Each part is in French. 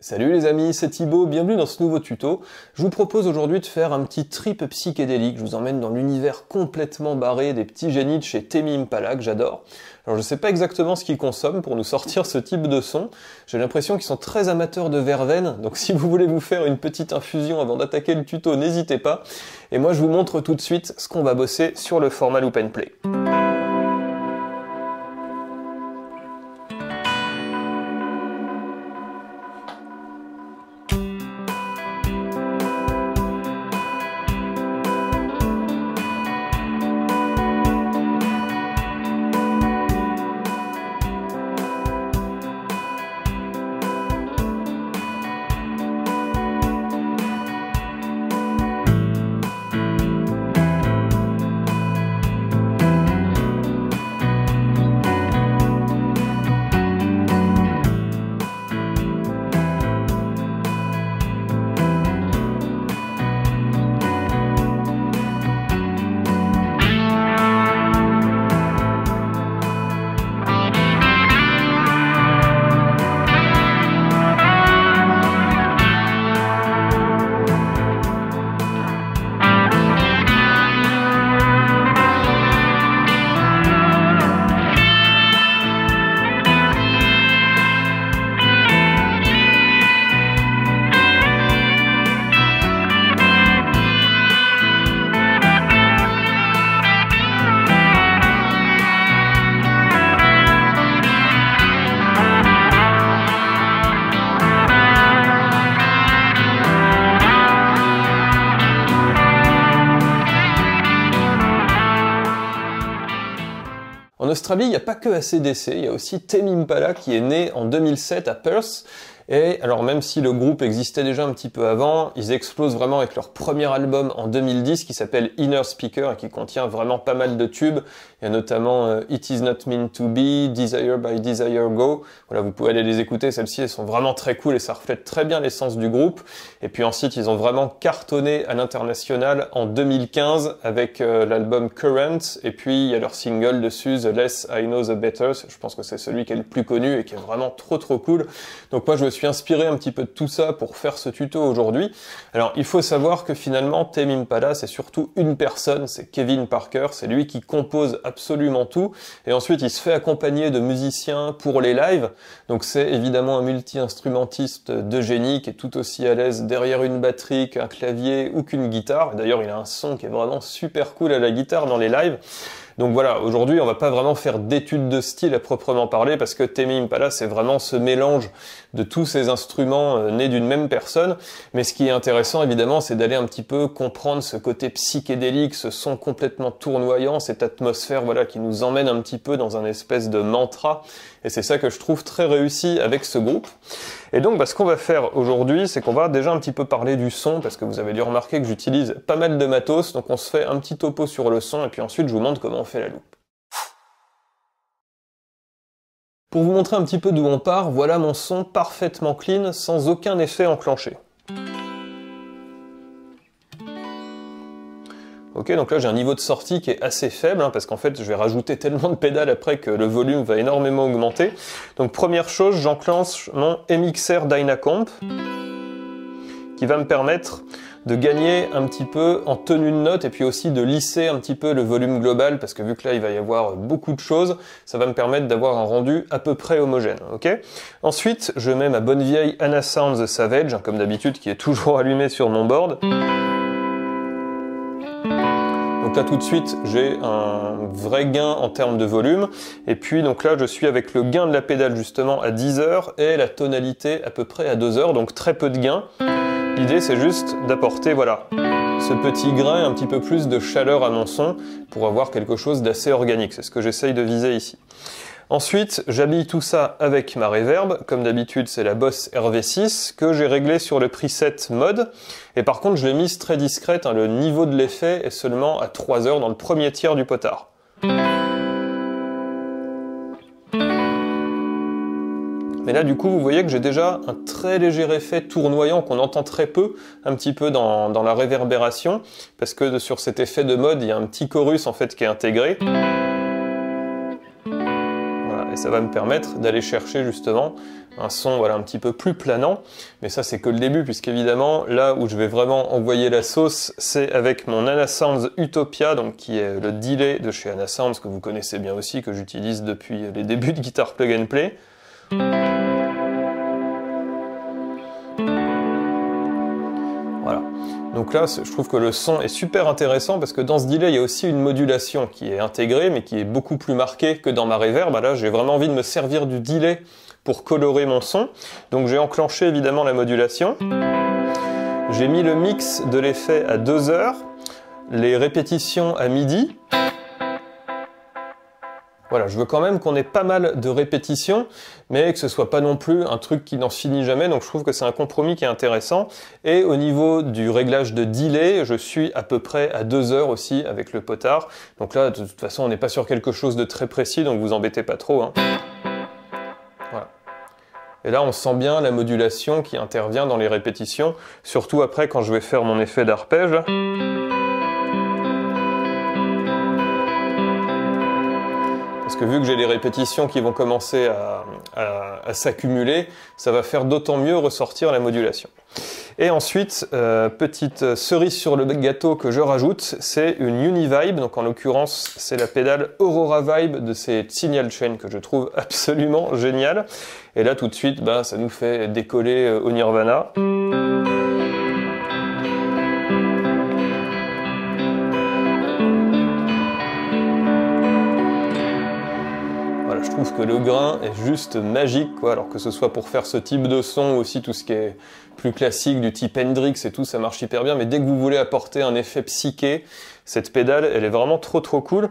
Salut les amis, c'est Thibaut, bienvenue dans ce nouveau tuto. Je vous propose aujourd'hui de faire un petit trip psychédélique, je vous emmène dans l'univers complètement barré des petits génies de chez Temi Impala que j'adore. Alors je sais pas exactement ce qu'ils consomment pour nous sortir ce type de son, j'ai l'impression qu'ils sont très amateurs de verveine, donc si vous voulez vous faire une petite infusion avant d'attaquer le tuto, n'hésitez pas. Et moi je vous montre tout de suite ce qu'on va bosser sur le format Loop and Play. Il n'y a pas que ACDC, il y a aussi Tame Impala qui est né en 2007 à Perth et alors même si le groupe existait déjà un petit peu avant, ils explosent vraiment avec leur premier album en 2010 qui s'appelle Inner Speaker et qui contient vraiment pas mal de tubes. Il y a notamment euh, It Is Not Meant To Be, Desire by Desire Go. Voilà, vous pouvez aller les écouter, celles-ci elles sont vraiment très cool et ça reflète très bien l'essence du groupe. Et puis ensuite ils ont vraiment cartonné à l'international en 2015 avec euh, l'album Current et puis il y a leur single dessus The Less I Know The Better. Je pense que c'est celui qui est le plus connu et qui est vraiment trop trop cool. Donc moi je me suis suis inspiré un petit peu de tout ça pour faire ce tuto aujourd'hui. Alors il faut savoir que finalement Tame Impala c'est surtout une personne, c'est Kevin Parker, c'est lui qui compose absolument tout et ensuite il se fait accompagner de musiciens pour les lives. Donc c'est évidemment un multi-instrumentiste de génie qui est tout aussi à l'aise derrière une batterie qu'un clavier ou qu'une guitare. D'ailleurs il a un son qui est vraiment super cool à la guitare dans les lives. Donc voilà, aujourd'hui on va pas vraiment faire d'études de style à proprement parler parce que Temi Impala c'est vraiment ce mélange de tous ces instruments euh, nés d'une même personne. Mais ce qui est intéressant évidemment c'est d'aller un petit peu comprendre ce côté psychédélique, ce son complètement tournoyant, cette atmosphère voilà qui nous emmène un petit peu dans un espèce de mantra. Et c'est ça que je trouve très réussi avec ce groupe. Et donc bah, ce qu'on va faire aujourd'hui c'est qu'on va déjà un petit peu parler du son parce que vous avez dû remarquer que j'utilise pas mal de matos. Donc on se fait un petit topo sur le son et puis ensuite je vous montre comment fait la loupe. Pour vous montrer un petit peu d'où on part, voilà mon son parfaitement clean, sans aucun effet enclenché. Ok, donc là j'ai un niveau de sortie qui est assez faible, hein, parce qu'en fait je vais rajouter tellement de pédales après que le volume va énormément augmenter. Donc première chose, j'enclenche mon MXR Dynacomp, qui va me permettre de gagner un petit peu en tenue de note et puis aussi de lisser un petit peu le volume global parce que vu que là il va y avoir beaucoup de choses, ça va me permettre d'avoir un rendu à peu près homogène. Ensuite, je mets ma bonne vieille Anna Sounds Savage, hein, comme d'habitude, qui est toujours allumée sur mon board. Donc là tout de suite j'ai un vrai gain en termes de volume et puis donc là je suis avec le gain de la pédale justement à 10 heures et la tonalité à peu près à 2 heures donc très peu de gain. L'idée c'est juste d'apporter voilà ce petit grain, un petit peu plus de chaleur à mon son pour avoir quelque chose d'assez organique. C'est ce que j'essaye de viser ici. Ensuite, j'habille tout ça avec ma reverb. Comme d'habitude, c'est la Boss RV6 que j'ai réglé sur le preset mode. Et par contre, je l'ai mise très discrète. Hein. Le niveau de l'effet est seulement à 3 heures dans le premier tiers du potard. Mais là, du coup, vous voyez que j'ai déjà un très léger effet tournoyant qu'on entend très peu, un petit peu dans, la réverbération, parce que sur cet effet de mode, il y a un petit chorus en fait qui est intégré. et ça va me permettre d'aller chercher justement un son voilà, un petit peu plus planant. Mais ça, c'est que le début, puisqu'évidemment, là où je vais vraiment envoyer la sauce, c'est avec mon Anasounds Utopia, donc qui est le delay de chez Anasounds, que vous connaissez bien aussi, que j'utilise depuis les débuts de Guitar Plug and Play. Voilà. Donc là, je trouve que le son est super intéressant parce que dans ce delay, il y a aussi une modulation qui est intégrée, mais qui est beaucoup plus marquée que dans ma reverb. Bah là, j'ai vraiment envie de me servir du delay pour colorer mon son. Donc j'ai enclenché évidemment la modulation. J'ai mis le mix de l'effet à 2 heures, les répétitions à midi. Voilà, je veux quand même qu'on ait pas mal de répétitions, mais que ce soit pas non plus un truc qui n'en finit jamais, donc je trouve que c'est un compromis qui est intéressant. Et au niveau du réglage de delay, je suis à peu près à 2 heures aussi avec le potard. Donc là, de toute façon, on n'est pas sur quelque chose de très précis, donc vous embêtez pas trop. Hein. Et là, on sent bien la modulation qui intervient dans les répétitions, surtout après quand je vais faire mon effet d'arpège. Vu que j'ai les répétitions qui vont commencer à, s'accumuler, ça va faire d'autant mieux ressortir la modulation. Et ensuite, euh, petite cerise sur le gâteau que je rajoute, c'est une Univibe. Donc en l'occurrence, c'est la pédale Aurora Vibe de ces Signal Chain que je trouve absolument génial. Et là, tout de suite, bah, ça nous fait décoller euh, au Nirvana. Que le grain est juste magique, quoi. Alors que ce soit pour faire ce type de son, aussi tout ce qui est plus classique du type Hendrix et tout, ça marche hyper bien. Mais dès que vous voulez apporter un effet psyché, cette pédale, elle est vraiment trop trop cool.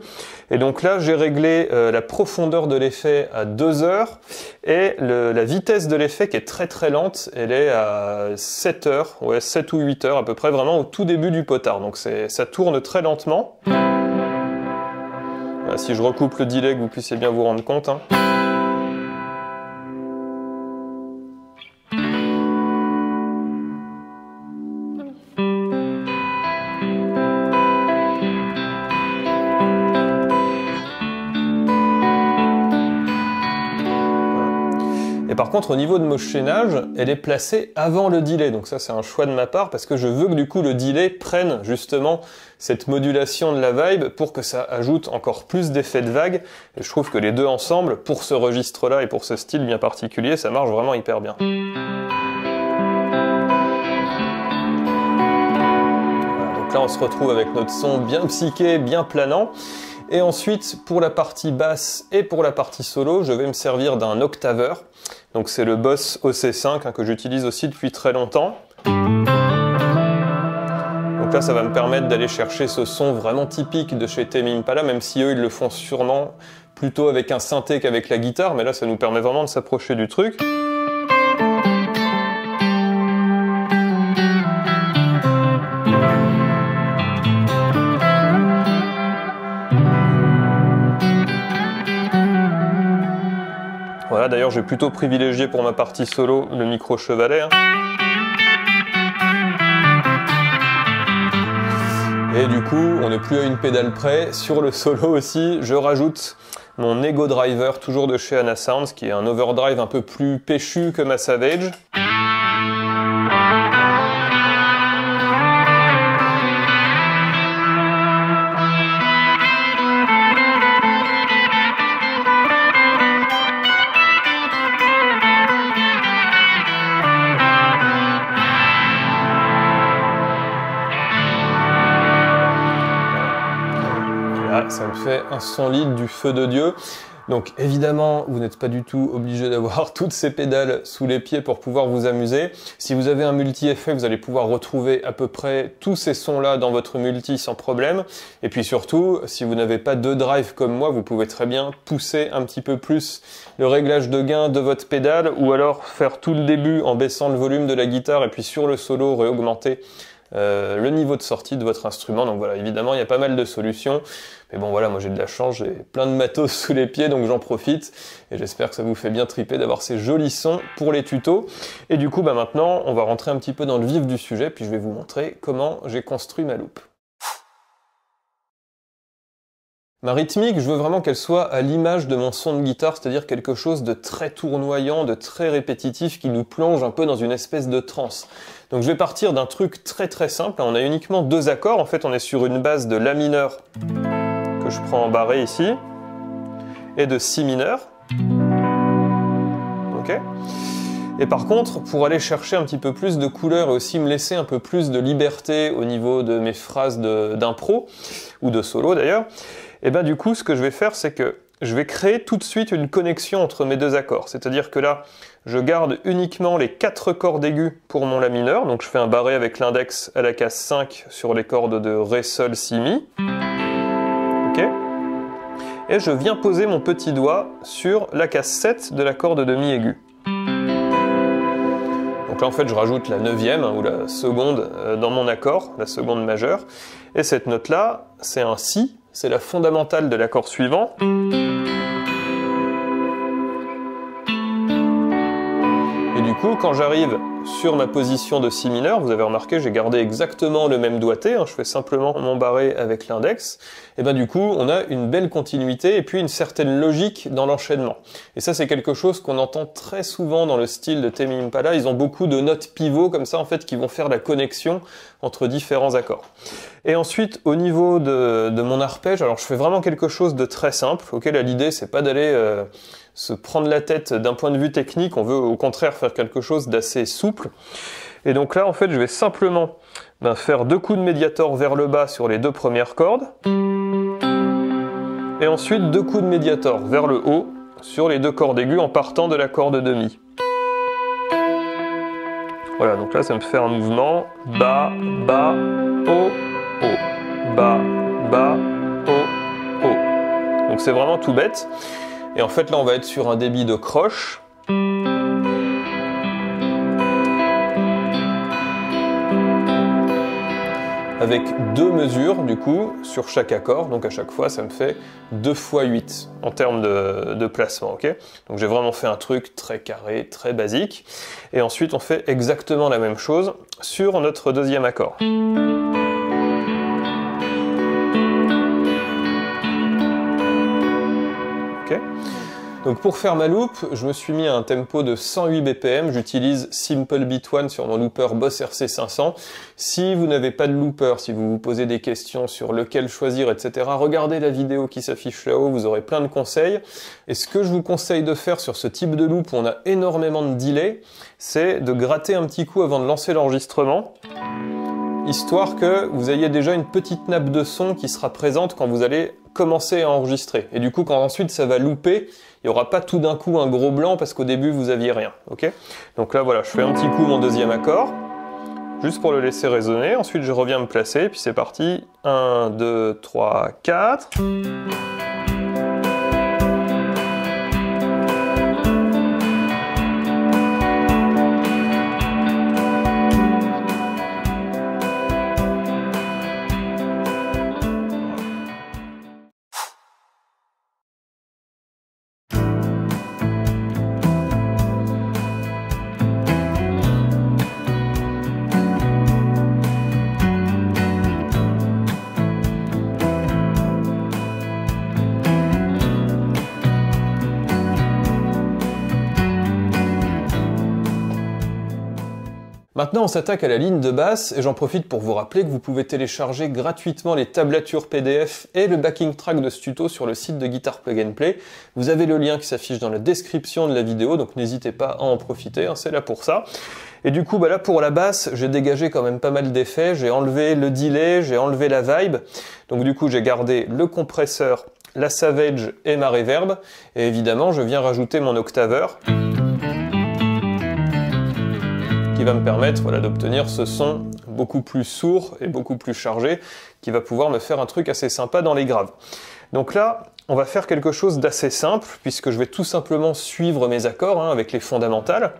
Et donc là, j'ai réglé euh, la profondeur de l'effet à 2 heures et la vitesse de l'effet qui est très très lente, elle est à 7 heures, ouais 7 ou 8 heures à peu près, vraiment au tout début du potard. Donc ça tourne très lentement. Si je recoupe le delay, vous puissiez bien vous rendre compte. Hein. Au niveau de mon chaînage, elle est placée avant le delay. Donc ça, c'est un choix de ma part parce que je veux que du coup le delay prenne justement cette modulation de la vibe pour que ça ajoute encore plus d'effets de vague. Et je trouve que les deux ensemble, pour ce registre-là et pour ce style bien particulier, ça marche vraiment hyper bien. donc là, on se retrouve avec notre son bien psyché, bien planant. Et ensuite, pour la partie basse et pour la partie solo, je vais me servir d'un octaveur. Donc c'est le Boss OC5 hein, que j'utilise aussi depuis très longtemps. Donc là, ça va me permettre d'aller chercher ce son vraiment typique de chez Tame Impala, même si eux, ils le font sûrement plutôt avec un synthé qu'avec la guitare, mais là, ça nous permet vraiment de s'approcher du truc. D'ailleurs, j'ai plutôt privilégié pour ma partie solo le micro chevalet. Hein. Et du coup, on n'est plus à une pédale près. Sur le solo aussi, je rajoute mon Ego Driver, toujours de chez Anasounds, qui est un overdrive un peu plus péchu que ma Savage. Un son lead du feu de Dieu. Donc évidemment, vous n'êtes pas du tout obligé d'avoir toutes ces pédales sous les pieds pour pouvoir vous amuser. Si vous avez un multi-effet, vous allez pouvoir retrouver à peu près tous ces sons-là dans votre multi sans problème. Et puis surtout, si vous n'avez pas de drive comme moi, vous pouvez très bien pousser un petit peu plus le réglage de gain de votre pédale ou alors faire tout le début en baissant le volume de la guitare et puis sur le solo réaugmenter euh, le niveau de sortie de votre instrument. Donc voilà, évidemment, il y a pas mal de solutions. Mais bon, voilà, moi j'ai de la chance, j'ai plein de matos sous les pieds, donc j'en profite. Et j'espère que ça vous fait bien triper d'avoir ces jolis sons pour les tutos. Et du coup, bah maintenant, on va rentrer un petit peu dans le vif du sujet, puis je vais vous montrer comment j'ai construit ma loupe. Ma rythmique, je veux vraiment qu'elle soit à l'image de mon son de guitare, c'est-à-dire quelque chose de très tournoyant, de très répétitif, qui nous plonge un peu dans une espèce de transe. Donc je vais partir d'un truc très très simple, on a uniquement deux accords, en fait on est sur une base de La mineur, je prends en barré ici, et de Si mineur. Ok et par contre, pour aller chercher un petit peu plus de couleur et aussi me laisser un peu plus de liberté au niveau de mes phrases d'impro, ou de solo d'ailleurs, et ben du coup, ce que je vais faire, c'est que je vais créer tout de suite une connexion entre mes deux accords. C'est-à-dire que là, je garde uniquement les quatre cordes aiguës pour mon La mineur. Donc je fais un barré avec l'index à la case 5 sur les cordes de Ré, Sol, Si, Mi. Et je viens poser mon petit doigt sur la case 7 de la corde de Mi aiguë. Donc là, en fait, je rajoute la neuvième, hein, ou la seconde, euh, dans mon accord, la seconde majeure. Et cette note-là, c'est un Si, c'est la fondamentale de l'accord suivant. Quand j'arrive sur ma position de si mineur, vous avez remarqué, j'ai gardé exactement le même doigté, hein, je fais simplement mon barré avec l'index, et ben du coup, on a une belle continuité et puis une certaine logique dans l'enchaînement. Et ça, c'est quelque chose qu'on entend très souvent dans le style de Temi Impala, ils ont beaucoup de notes pivots comme ça, en fait, qui vont faire la connexion entre différents accords. Et ensuite, au niveau de, mon arpège, alors je fais vraiment quelque chose de très simple, ok, là l'idée, c'est pas d'aller... Euh, se prendre la tête d'un point de vue technique, on veut au contraire faire quelque chose d'assez souple. Et donc là, en fait, je vais simplement ben, faire deux coups de médiator vers le bas sur les deux premières cordes. Et ensuite deux coups de médiator vers le haut sur les deux cordes aiguës en partant de la corde de mi. Voilà, donc là, ça me fait un mouvement bas, bas, haut, haut, bas, bas, haut, haut. Donc c'est vraiment tout bête. Et en fait là on va être sur un débit de croche. avec deux mesures du coup sur chaque accord, donc à chaque fois ça me fait 2 fois 8 en termes de, de placement, ok? Donc j'ai vraiment fait un truc très carré, très basique, et ensuite on fait exactement la même chose sur notre deuxième accord. Pour faire ma loupe, je me suis mis à un tempo de 108 BPM, j'utilise Simple Beat One sur mon looper Boss RC500. Si vous n'avez pas de looper, si vous vous posez des questions sur lequel choisir, etc., regardez la vidéo qui s'affiche là-haut, vous aurez plein de conseils. Et ce que je vous conseille de faire sur ce type de loop où on a énormément de delay, c'est de gratter un petit coup avant de lancer l'enregistrement histoire que vous ayez déjà une petite nappe de son qui sera présente quand vous allez commencer à enregistrer. Et du coup, quand ensuite ça va louper, il n'y aura pas tout d'un coup un gros blanc parce qu'au début vous aviez rien. Ok? Donc là voilà, je fais un petit coup mon deuxième accord, juste pour le laisser résonner. Ensuite je reviens me placer, puis c'est parti. 1, 2, 3, 4. Maintenant, on s'attaque à la ligne de basse et j'en profite pour vous rappeler que vous pouvez télécharger gratuitement les tablatures PDF et le backing track de ce tuto sur le site de Guitar Plug and Play. Vous avez le lien qui s'affiche dans la description de la vidéo, donc n'hésitez pas à en profiter, hein, c'est là pour ça. Et du coup, bah là pour la basse, j'ai dégagé quand même pas mal d'effets, j'ai enlevé le delay, j'ai enlevé la vibe, donc du coup j'ai gardé le compresseur, la Savage et ma reverb, et évidemment je viens rajouter mon octaveur qui va me permettre voilà, d'obtenir ce son beaucoup plus sourd et beaucoup plus chargé, qui va pouvoir me faire un truc assez sympa dans les graves. Donc là, on va faire quelque chose d'assez simple, puisque je vais tout simplement suivre mes accords hein, avec les fondamentales.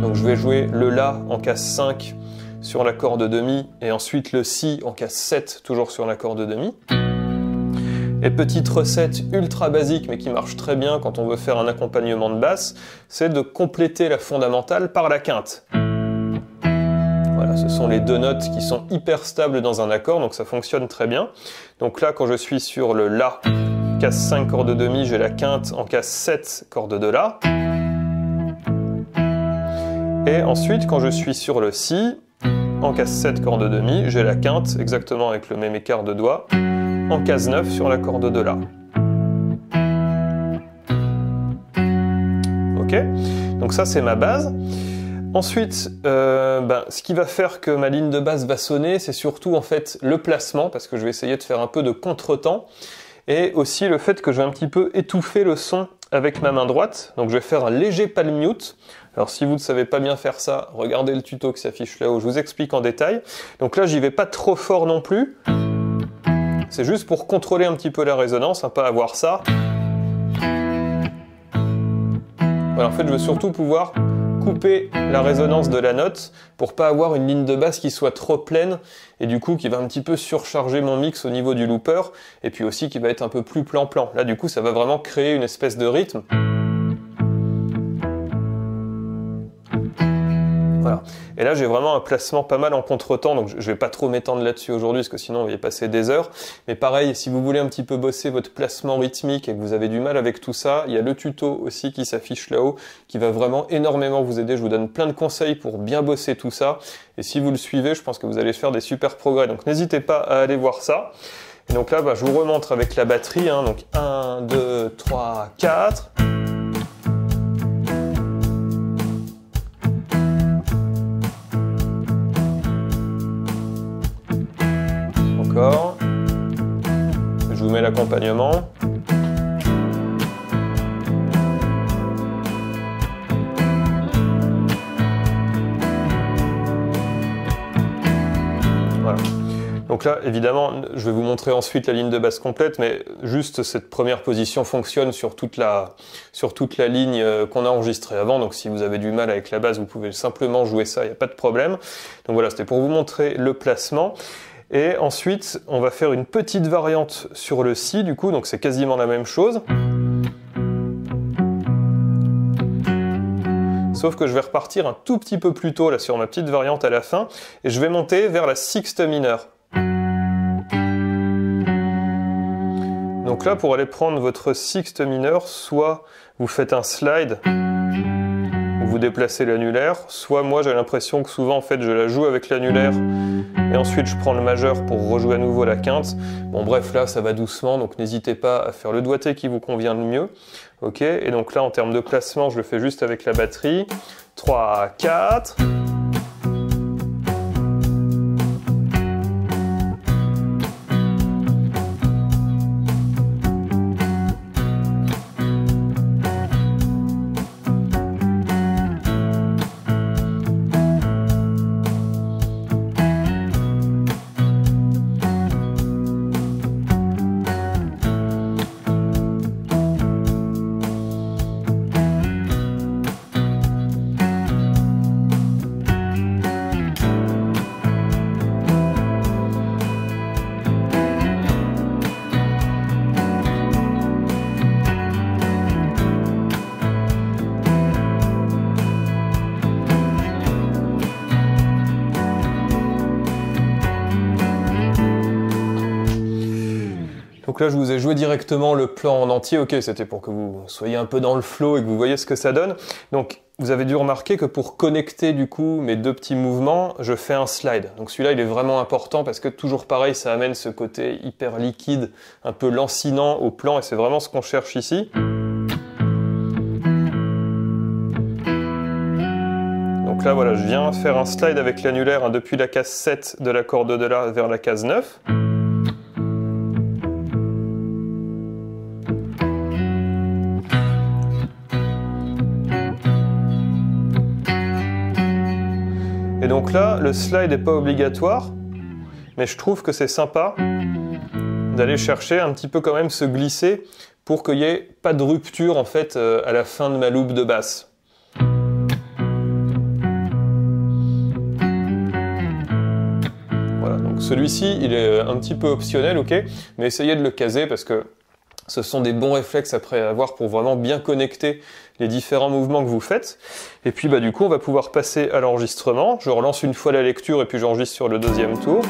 Donc je vais jouer le La en casse 5 sur l'accord de demi, et ensuite le Si en casse 7, toujours sur l'accord de demi. Et petite recette ultra basique mais qui marche très bien quand on veut faire un accompagnement de basse, c'est de compléter la fondamentale par la quinte ce sont les deux notes qui sont hyper stables dans un accord, donc ça fonctionne très bien. Donc là, quand je suis sur le La, casse 5 cordes de mi, j'ai la quinte en casse 7 cordes de la. Et ensuite, quand je suis sur le si, en casse 7 cordes de mi, j'ai la quinte exactement avec le même écart de doigts, en case 9 sur la corde de la. Ok? Donc ça c'est ma base. Ensuite, euh, ben, ce qui va faire que ma ligne de basse va sonner, c'est surtout en fait le placement, parce que je vais essayer de faire un peu de contretemps, et aussi le fait que je vais un petit peu étouffer le son avec ma main droite. Donc je vais faire un léger palm mute. Alors si vous ne savez pas bien faire ça, regardez le tuto qui s'affiche là-haut, je vous explique en détail. Donc là, j'y vais pas trop fort non plus. C'est juste pour contrôler un petit peu la résonance, hein, pas avoir ça. Voilà, en fait, je veux surtout pouvoir couper la résonance de la note pour pas avoir une ligne de basse qui soit trop pleine et du coup qui va un petit peu surcharger mon mix au niveau du looper et puis aussi qui va être un peu plus plan-plan. Là du coup ça va vraiment créer une espèce de rythme. Voilà. Et là, j'ai vraiment un placement pas mal en contretemps, donc je vais pas trop m'étendre là-dessus aujourd'hui, parce que sinon on va y passer des heures. Mais pareil, si vous voulez un petit peu bosser votre placement rythmique et que vous avez du mal avec tout ça, il y a le tuto aussi qui s'affiche là-haut, qui va vraiment énormément vous aider. Je vous donne plein de conseils pour bien bosser tout ça. Et si vous le suivez, je pense que vous allez faire des super progrès. Donc n'hésitez pas à aller voir ça. Et donc là, bah, je vous remontre avec la batterie. Hein. donc 1, 2, 3, 4. Je vous mets l'accompagnement. Voilà. Donc là, évidemment, je vais vous montrer ensuite la ligne de basse complète, mais juste cette première position fonctionne sur toute la, sur toute la ligne euh, qu'on a enregistrée avant. Donc si vous avez du mal avec la basse, vous pouvez simplement jouer ça, il n'y a pas de problème. Donc voilà, c'était pour vous montrer le placement. Et ensuite, on va faire une petite variante sur le Si, du coup, donc c'est quasiment la même chose. Sauf que je vais repartir un tout petit peu plus tôt là sur ma petite variante à la fin, et je vais monter vers la sixte mineure. Donc là, pour aller prendre votre sixte mineure, soit vous faites un slide, vous déplacez l'annulaire, soit moi j'ai l'impression que souvent en fait je la joue avec l'annulaire et ensuite je prends le majeur pour rejouer à nouveau la quinte. Bon bref là ça va doucement donc n'hésitez pas à faire le doigté qui vous convient le mieux. Ok et donc là en termes de placement je le fais juste avec la batterie. 3, 4. Donc là, je vous ai joué directement le plan en entier. Ok, c'était pour que vous soyez un peu dans le flow et que vous voyez ce que ça donne. Donc, vous avez dû remarquer que pour connecter du coup mes deux petits mouvements, je fais un slide. Donc celui-là, il est vraiment important parce que toujours pareil, ça amène ce côté hyper liquide, un peu lancinant au plan et c'est vraiment ce qu'on cherche ici. Donc là, voilà, je viens faire un slide avec l'annulaire hein, depuis la case 7 de la corde de La vers la case 9. Le slide n'est pas obligatoire, mais je trouve que c'est sympa d'aller chercher un petit peu quand même se glisser pour qu'il n'y ait pas de rupture en fait euh, à la fin de ma loupe de basse. Voilà, donc celui-ci il est un petit peu optionnel, ok, mais essayez de le caser parce que ce sont des bons réflexes après avoir pour vraiment bien connecter les différents mouvements que vous faites. Et puis bah du coup on va pouvoir passer à l'enregistrement. Je relance une fois la lecture et puis j'enregistre sur le deuxième tour.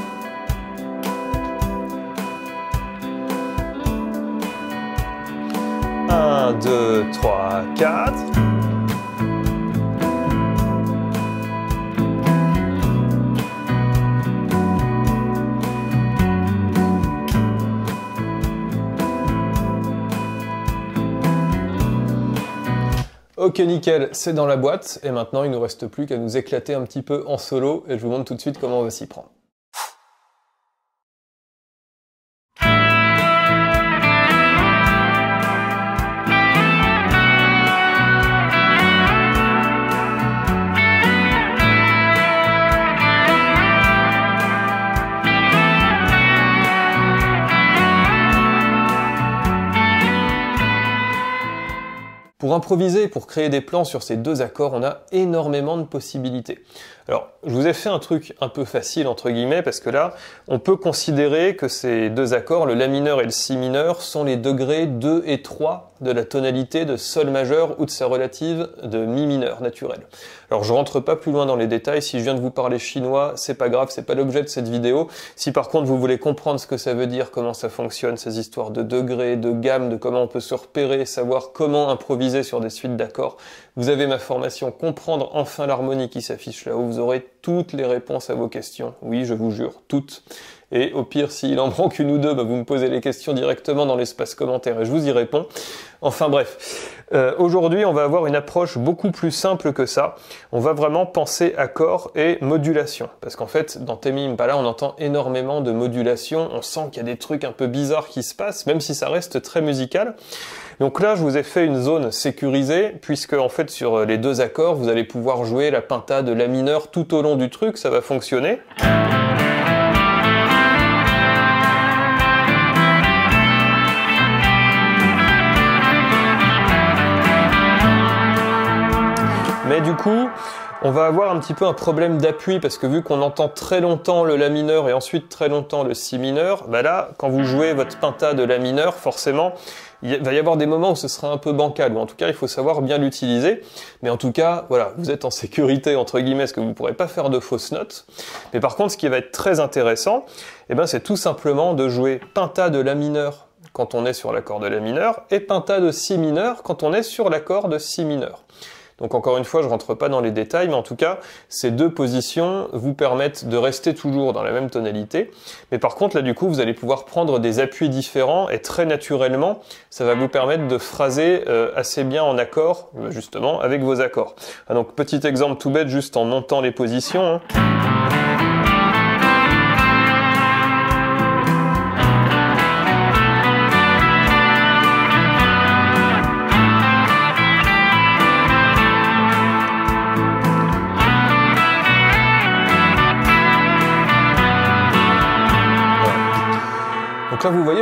2, 3, 4. Ok nickel, c'est dans la boîte et maintenant il nous reste plus qu'à nous éclater un petit peu en solo et je vous montre tout de suite comment on va s'y prendre. Improviser, pour créer des plans sur ces deux accords, on a énormément de possibilités. Alors, je vous ai fait un truc un peu facile, entre guillemets, parce que là, on peut considérer que ces deux accords, le La mineur et le Si mineur, sont les degrés 2 et 3 de la tonalité de Sol majeur ou de sa relative de Mi mineur naturel. Alors, je rentre pas plus loin dans les détails, si je viens de vous parler chinois, c'est pas grave, c'est pas l'objet de cette vidéo. Si par contre vous voulez comprendre ce que ça veut dire, comment ça fonctionne, ces histoires de degrés, de gamme, de comment on peut se repérer, savoir comment improviser sur des suites d'accords. Vous avez ma formation Comprendre enfin l'harmonie qui s'affiche là-haut. Vous aurez toutes les réponses à vos questions. Oui, je vous jure, toutes. Et au pire, s'il en manque une ou deux, bah, vous me posez les questions directement dans l'espace commentaire et je vous y réponds. Enfin bref, euh, aujourd'hui on va avoir une approche beaucoup plus simple que ça. On va vraiment penser accord et modulation. Parce qu'en fait, dans Temi Impala, on entend énormément de modulation. On sent qu'il y a des trucs un peu bizarres qui se passent, même si ça reste très musical. Donc là, je vous ai fait une zone sécurisée, puisque en fait sur les deux accords, vous allez pouvoir jouer la pinta de la mineur tout au long du truc, ça va fonctionner. On va avoir un petit peu un problème d'appui parce que vu qu'on entend très longtemps le La mineur et ensuite très longtemps le Si mineur, bah là, quand vous jouez votre pinta de La mineur, forcément, il va y avoir des moments où ce sera un peu bancal, ou en tout cas, il faut savoir bien l'utiliser. Mais en tout cas, voilà, vous êtes en sécurité, entre guillemets, parce que vous ne pourrez pas faire de fausses notes. Mais par contre, ce qui va être très intéressant, eh ben, c'est tout simplement de jouer pinta de La mineur quand on est sur l'accord de La mineur, et pinta de Si mineur quand on est sur l'accord de Si mineur. Donc encore une fois, je rentre pas dans les détails, mais en tout cas, ces deux positions vous permettent de rester toujours dans la même tonalité. Mais par contre, là du coup, vous allez pouvoir prendre des appuis différents et très naturellement, ça va vous permettre de phraser euh, assez bien en accord, justement, avec vos accords. Ah, donc petit exemple tout bête, juste en montant les positions. Hein.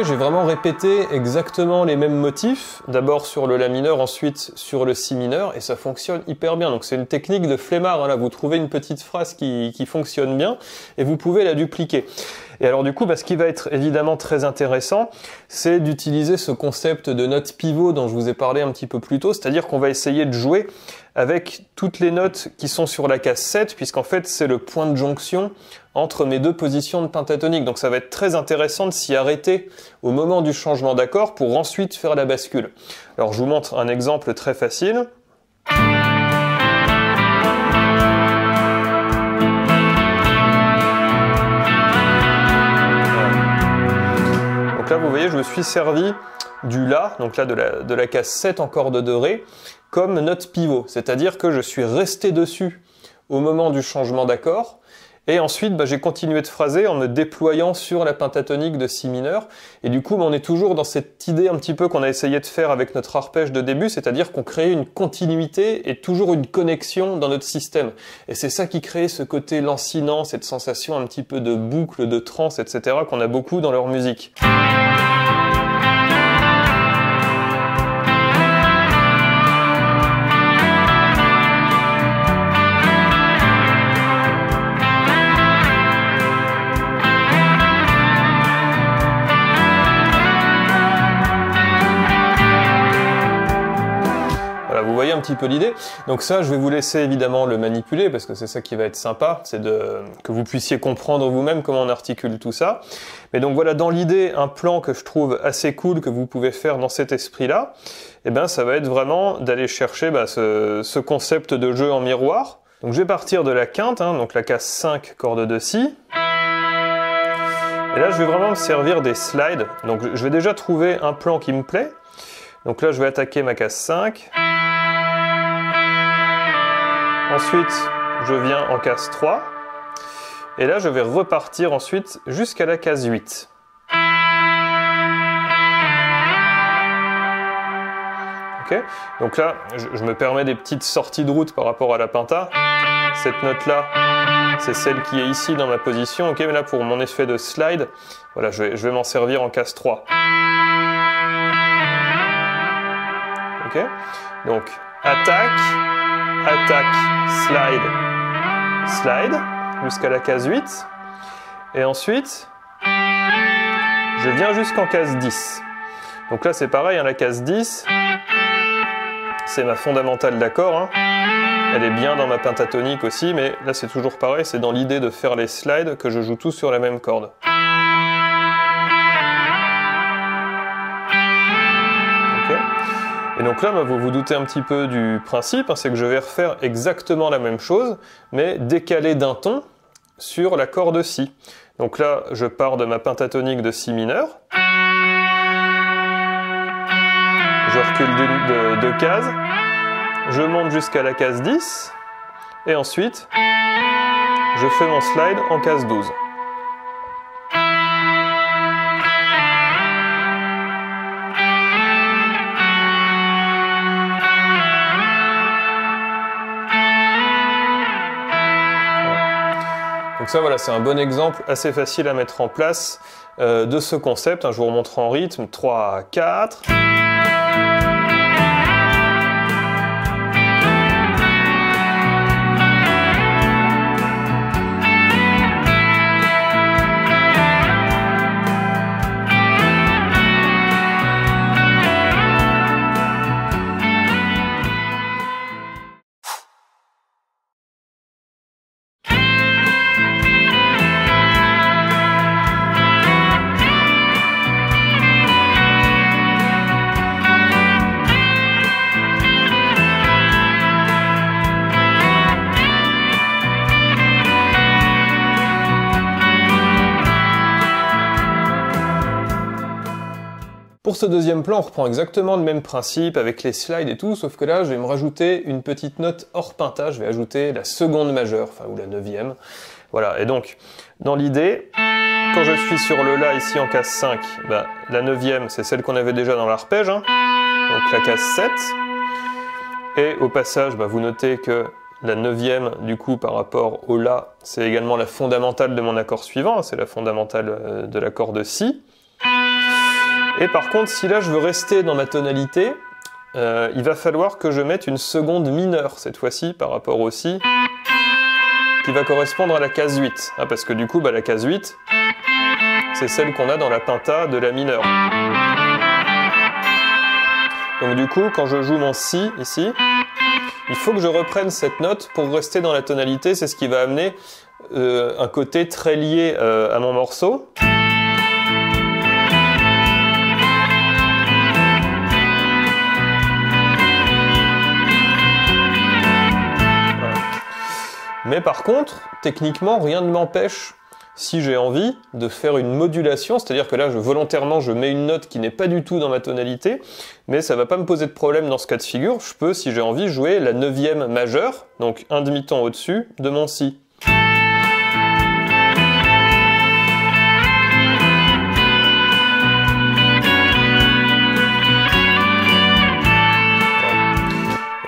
J'ai vraiment répété exactement les mêmes motifs. D'abord sur le La mineur, ensuite sur le Si mineur, et ça fonctionne hyper bien. Donc c'est une technique de flemmard. Hein, vous trouvez une petite phrase qui, qui fonctionne bien, et vous pouvez la dupliquer. Et alors du coup, bah, ce qui va être évidemment très intéressant, c'est d'utiliser ce concept de note pivot dont je vous ai parlé un petit peu plus tôt, c'est-à-dire qu'on va essayer de jouer avec toutes les notes qui sont sur la case 7, puisqu'en fait c'est le point de jonction entre mes deux positions de pentatonique. Donc ça va être très intéressant de s'y arrêter au moment du changement d'accord pour ensuite faire la bascule. Alors je vous montre un exemple très facile. Je me suis servi du La, donc là de la, de la case 7 en corde de Ré, comme note pivot, c'est-à-dire que je suis resté dessus au moment du changement d'accord, et ensuite, bah, j'ai continué de phraser en me déployant sur la pentatonique de si mineur. Et du coup, bah, on est toujours dans cette idée un petit peu qu'on a essayé de faire avec notre arpège de début, c'est-à-dire qu'on crée une continuité et toujours une connexion dans notre système. Et c'est ça qui crée ce côté lancinant, cette sensation un petit peu de boucle, de trance, etc. qu'on a beaucoup dans leur musique. Petit peu l'idée. Donc ça, je vais vous laisser évidemment le manipuler parce que c'est ça qui va être sympa, c'est de que vous puissiez comprendre vous-même comment on articule tout ça. Mais donc voilà, dans l'idée, un plan que je trouve assez cool que vous pouvez faire dans cet esprit-là, eh ben ça va être vraiment d'aller chercher bah, ce, concept de jeu en miroir. Donc je vais partir de la quinte, hein, donc la case 5, corde de si. Et là, je vais vraiment me servir des slides. Donc je vais déjà trouver un plan qui me plaît. Donc là, je vais attaquer ma case 5. Ensuite, je viens en case 3. Et là, je vais repartir ensuite jusqu'à la case 8. Ok Donc là, je, me permets des petites sorties de route par rapport à la Pinta. Cette note-là, c'est celle qui est ici dans ma position. Mais là, pour mon effet de slide, voilà, je vais, m'en servir en case 3. Ok Donc, attaque, attaque, slide, slide, jusqu'à la case 8. Et ensuite, je viens jusqu'en case 10. Donc là, c'est pareil, hein, la case 10, c'est ma fondamentale d'accord. Hein. Elle est bien dans ma pentatonique aussi, mais là, c'est toujours pareil, c'est dans l'idée de faire les slides que je joue tous sur la même corde. Donc là, bah, vous vous doutez un petit peu du principe, hein, c'est que je vais refaire exactement la même chose, mais décalé d'un ton sur la corde Si. Donc là, je pars de ma pentatonique de Si mineur. Je recule de deux cases. Je monte jusqu'à la case 10. Et ensuite, je fais mon slide en case 12. Donc ça voilà, c'est un bon exemple assez facile à mettre en place euh, de ce concept. je vous remontre en rythme 3, 4. Ce deuxième plan, on reprend exactement le même principe avec les slides et tout, sauf que là, je vais me rajouter une petite note hors pinta, je vais ajouter la seconde majeure, enfin, ou la neuvième. Voilà, et donc, dans l'idée, quand je suis sur le La ici en case 5, bah, la neuvième, c'est celle qu'on avait déjà dans l'arpège, hein, donc la case 7. Et au passage, bah, vous notez que la neuvième, du coup, par rapport au La, c'est également la fondamentale de mon accord suivant, c'est la fondamentale euh, de l'accord de Si. Et par contre, si là je veux rester dans ma tonalité, euh, il va falloir que je mette une seconde mineure cette fois-ci par rapport au Si, qui va correspondre à la case 8. Ah, parce que du coup, bah, la case 8, c'est celle qu'on a dans la pinta de la mineure. Donc du coup, quand je joue mon Si ici, il faut que je reprenne cette note pour rester dans la tonalité. C'est ce qui va amener euh, un côté très lié euh, à mon morceau. Mais par contre, techniquement, rien ne m'empêche, si j'ai envie, de faire une modulation, c'est-à-dire que là, je, volontairement, je mets une note qui n'est pas du tout dans ma tonalité, mais ça va pas me poser de problème dans ce cas de figure. Je peux, si j'ai envie, jouer la neuvième majeure, donc un demi-ton au-dessus de mon si.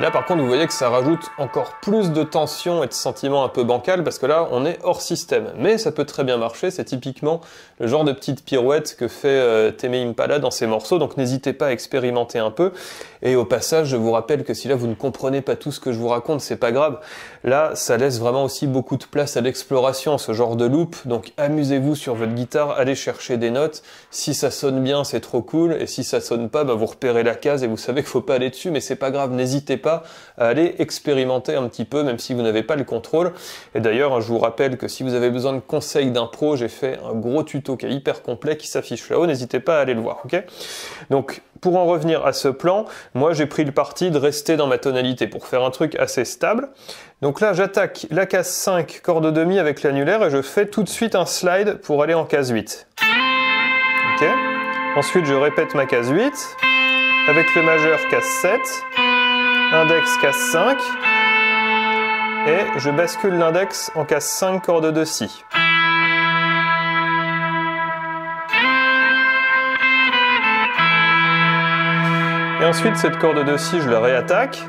Là par contre vous voyez que ça rajoute encore plus de tension et de sentiments un peu bancal parce que là on est hors système. Mais ça peut très bien marcher, c'est typiquement le genre de petite pirouette que fait euh, Teme Impala dans ses morceaux, donc n'hésitez pas à expérimenter un peu. Et au passage je vous rappelle que si là vous ne comprenez pas tout ce que je vous raconte, c'est pas grave. Là ça laisse vraiment aussi beaucoup de place à l'exploration, ce genre de loop, donc amusez-vous sur votre guitare, allez chercher des notes. Si ça sonne bien c'est trop cool, et si ça sonne pas, bah, vous repérez la case et vous savez qu'il faut pas aller dessus, mais c'est pas grave, n'hésitez pas pas à aller expérimenter un petit peu, même si vous n'avez pas le contrôle. Et d'ailleurs, je vous rappelle que si vous avez besoin de conseils d'impro, j'ai fait un gros tuto qui est hyper complet qui s'affiche là-haut, n'hésitez pas à aller le voir, ok? Donc, pour en revenir à ce plan, moi j'ai pris le parti de rester dans ma tonalité pour faire un truc assez stable. Donc là, j'attaque la case 5, corde demi avec l'annulaire et je fais tout de suite un slide pour aller en case 8. Ok? Ensuite, je répète ma case 8 avec le majeur case 7, index case 5 et je bascule l'index en case 5 corde de si. Et ensuite, cette corde de si, je la réattaque.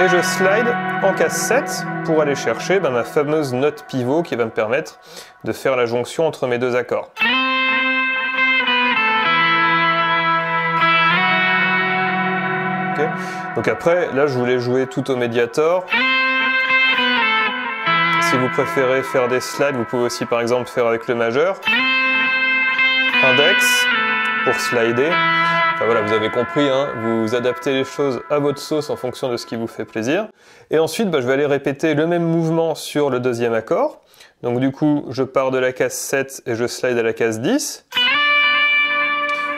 Et je slide en case 7 pour aller chercher ben, ma fameuse note pivot qui va me permettre de faire la jonction entre mes deux accords. Donc après, là, je voulais jouer tout au médiator. Si vous préférez faire des slides, vous pouvez aussi par exemple faire avec le majeur. Index pour slider. Enfin voilà, vous avez compris, hein, vous adaptez les choses à votre sauce en fonction de ce qui vous fait plaisir. Et ensuite, bah, je vais aller répéter le même mouvement sur le deuxième accord. Donc du coup, je pars de la case 7 et je slide à la case 10.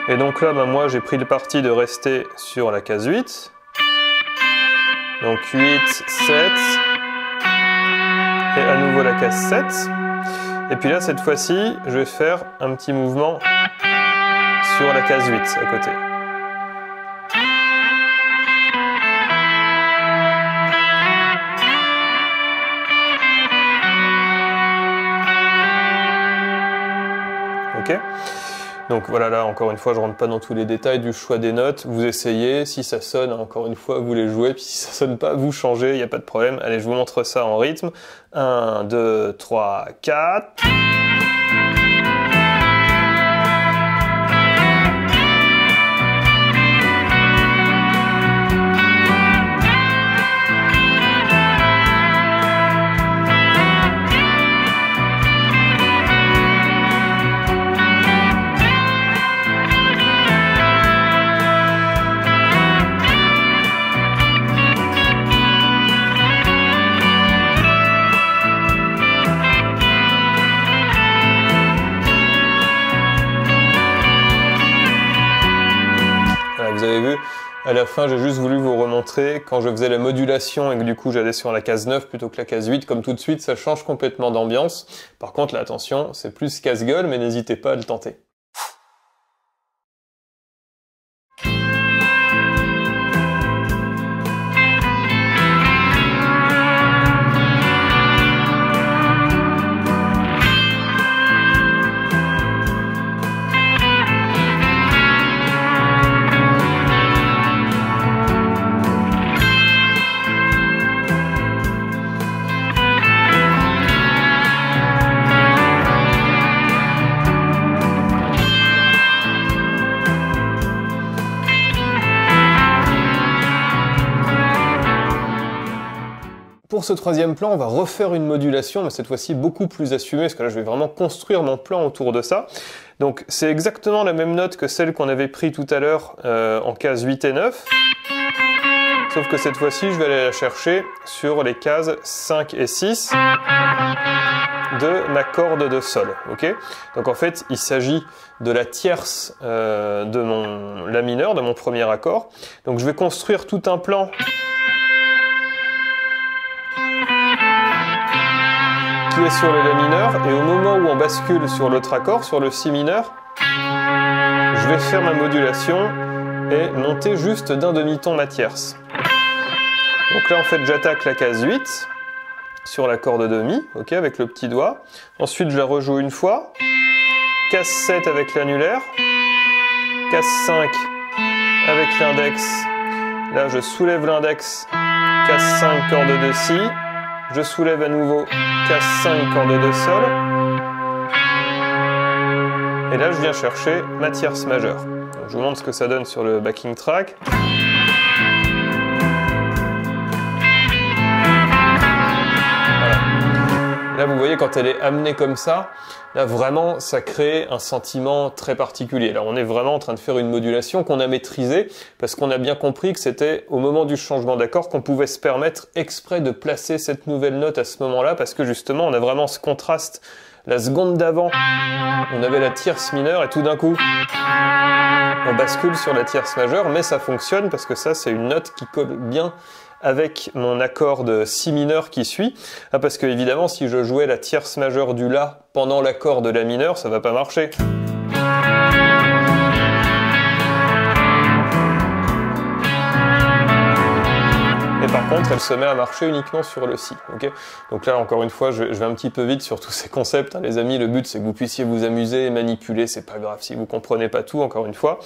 Et donc là, bah, moi, j'ai pris le parti de rester sur la case 8. Donc 8, 7. Et à nouveau la case 7. Et puis là, cette fois-ci, je vais faire un petit mouvement sur la case 8 à côté. Ok donc voilà, là encore une fois, je rentre pas dans tous les détails du choix des notes. Vous essayez, si ça sonne, encore une fois, vous les jouez, puis si ça sonne pas, vous changez, il n'y a pas de problème. Allez, je vous montre ça en rythme. 1, 2, 3, 4. J'ai juste voulu vous remontrer quand je faisais la modulation et que du coup j'allais sur la case 9 plutôt que la case 8, comme tout de suite, ça change complètement d'ambiance. Par contre, là, attention, c'est plus casse-gueule, mais n'hésitez pas à le tenter. Pour ce troisième plan, on va refaire une modulation, mais cette fois-ci beaucoup plus assumée, parce que là je vais vraiment construire mon plan autour de ça. Donc c'est exactement la même note que celle qu'on avait pris tout à l'heure euh, en case 8 et 9. Sauf que cette fois-ci, je vais aller la chercher sur les cases 5 et 6 de ma corde de sol. ok? Donc en fait, il s'agit de la tierce euh, de mon La mineur, de mon premier accord. Donc je vais construire tout un plan sur le La mineur, et au moment où on bascule sur l'autre accord, sur le Si mineur, je vais faire ma modulation et monter juste d'un demi-ton ma tierce. Donc là, en fait, j'attaque la case 8 sur la corde de Mi, ok, avec le petit doigt. Ensuite, je la rejoue une fois. Case 7 avec l'annulaire. Case 5 avec l'index. Là, je soulève l'index. Case 5, corde de Si je soulève à nouveau casse 5 corde de sol. Et là, je viens chercher ma tierce majeure. je vous montre ce que ça donne sur le backing track. Là, vous voyez quand elle est amenée comme ça, là vraiment, ça crée un sentiment très particulier. Là, on est vraiment en train de faire une modulation qu'on a maîtrisée, parce qu'on a bien compris que c'était au moment du changement d'accord qu'on pouvait se permettre exprès de placer cette nouvelle note à ce moment-là, parce que justement, on a vraiment ce contraste la seconde d'avant, on avait la tierce mineure et tout d'un coup, on bascule sur la tierce majeure, mais ça fonctionne parce que ça, c'est une note qui colle bien avec mon accord de si mineur qui suit. Ah, parce que évidemment, si je jouais la tierce majeure du La pendant l'accord de la mineure, ça va pas marcher. par contre, elle se met à marcher uniquement sur le si. Donc là, encore une fois, je, vais un petit peu vite sur tous ces concepts. Hein. Les amis, le but, c'est que vous puissiez vous amuser et manipuler. C'est pas grave si vous comprenez pas tout, encore une fois.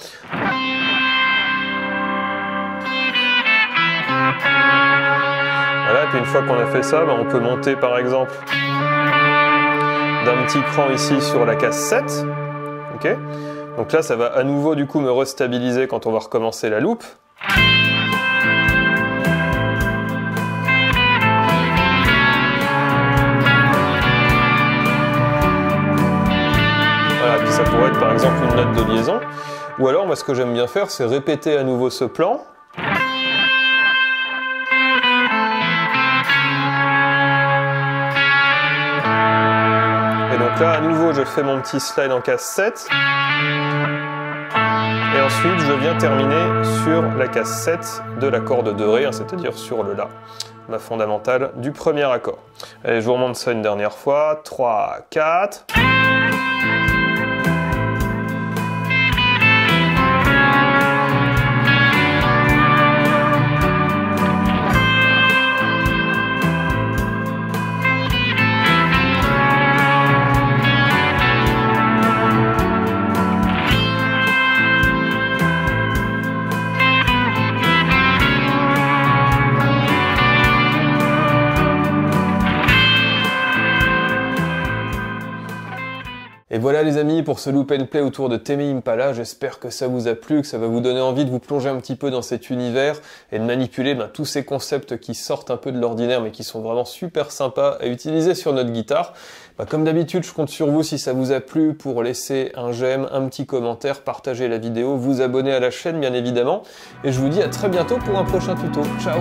Voilà, puis une fois qu'on a fait ça, ben, on peut monter par exemple d'un petit cran ici sur la case 7. Donc là, ça va à nouveau du coup me restabiliser quand on va recommencer la loupe. ça pourrait être par exemple une note de liaison. Ou alors, moi, ce que j'aime bien faire, c'est répéter à nouveau ce plan. Donc là, à nouveau, je fais mon petit slide en case 7. Et ensuite, je viens terminer sur la case 7 de l'accord de Ré, c'est-à-dire sur le La, ma fondamentale du premier accord. Allez, je vous remonte ça une dernière fois. 3, 4. Et voilà les amis pour ce loop and play autour de Teme Impala, j'espère que ça vous a plu, que ça va vous donner envie de vous plonger un petit peu dans cet univers et de manipuler ben, tous ces concepts qui sortent un peu de l'ordinaire mais qui sont vraiment super sympas à utiliser sur notre guitare. Ben, comme d'habitude, je compte sur vous si ça vous a plu pour laisser un j'aime, un petit commentaire, partager la vidéo, vous abonner à la chaîne bien évidemment. Et je vous dis à très bientôt pour un prochain tuto. Ciao